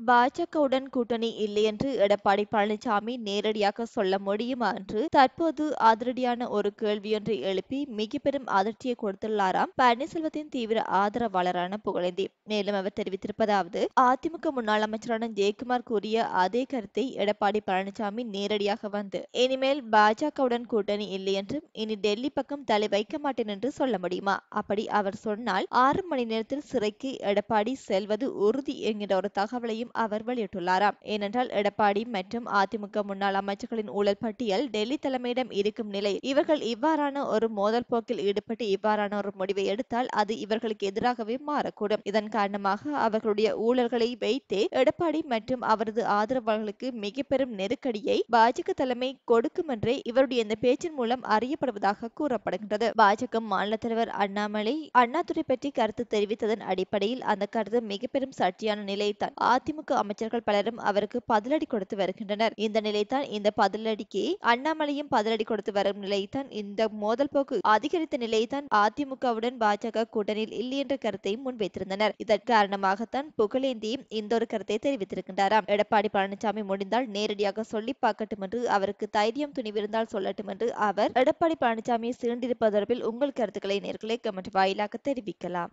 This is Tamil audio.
பாஜகவுடன் கூட்டணி இல்லை என்று எடப்பாடி பழனிசாமி நேரடியாக சொல்ல முடியுமா என்று தற்போது அதிரடியான ஒரு கேள்வியொன்றை எழுப்பி மிக பெரும் அதிர்ச்சியை கொடுத்துள்ளாராம் பன்னீர்செல்வத்தின் தீவிர ஆதரவாளரான புகழேந்தி. மேலும் அவர் தெரிவித்திருப்பதாவது அதிமுக முன்னாள் அமைச்சரான ஜெயக்குமார் கூறிய அதே கருத்தை எடப்பாடி பழனிசாமி நேரடியாக வந்து இனிமேல் பாஜகவுடன் கூட்டணி இல்லை என்றும் இனி டெல்லி பக்கம் தலை வைக்க மாட்டேன் என்று சொல்ல முடியுமா? அப்படி அவர் சொன்னால் ஆறு மணி நேரத்தில் சிறைக்கு எடப்பாடி செல்வது உறுதி என்கிற ஒரு தகவலையும் அவர் வெளியிட்டுள்ளாராம். ஏனென்றால் எடப்பாடி மற்றும் அதிமுக முன்னாள் அமைச்சர்களின் ஊழல் பட்டியல் டெல்லி தலைமையிடம் இருக்கும் நிலை இவர்கள் இவ்வாறான ஒரு மோதல் போக்கில் ஈடுபட்டு இவ்வாறான ஒரு முடிவை எடுத்தால் அது இவர்களுக்கு எதிராகவே மாறக்கூடும். இதன் காரணமாக அவர்களுடைய ஊழல்களை வைத்தே எடப்பாடி மற்றும் அவரது ஆதரவாளர்களுக்கு மிக பெரும் நெருக்கடியை பாஜக தலைமை கொடுக்கும் என்றே இவருடைய இந்த பேச்சின் மூலம் அறியப்படுவதாக கூறப்படுகின்றது. பாஜக மாநில தலைவர் அண்ணாமலை அண்ணாதுரை பற்றி கருத்து தெரிவித்ததன் அடிப்படையில் அந்த கருத்து மிக பெரும் சர்ச்சையான நிலைத்தான் அதிமுக அமைச்சர்கள் பலரும் அவருக்கு பதிலடி கொடுத்து வருகின்றனர். இந்த நிலைத்தான் இந்த பதிலடிக்கு அண்ணாமலையும் பதிலடி கொடுத்து வரும் நிலைதான் இந்த மோதல் போக்கு அதிகரித்த நிலைதான் அதிமுகவுடன் பாஜக கூட்டணியில் இல்லை என்ற கருத்தை முன்வைத்திருந்தனர். இதன் காரணமாகத்தான் புகழேந்தி இந்த ஒரு கருத்தை தெரிவித்திருக்கின்றாராம். எடப்பாடி பழனிசாமி முடிந்தால் நேரடியாக சொல்லி பார்க்கட்டும் என்று அவருக்கு தைரியம் துணிவிருந்தால் சொல்லட்டும் என்று அவர் எடப்பாடி பழனிசாமியை சீண்டிருப்பது தொடர்பில் உங்கள் கருத்துக்களை நேர்களை கமெண்ட் வாயிலாக தெரிவிக்கலாம்.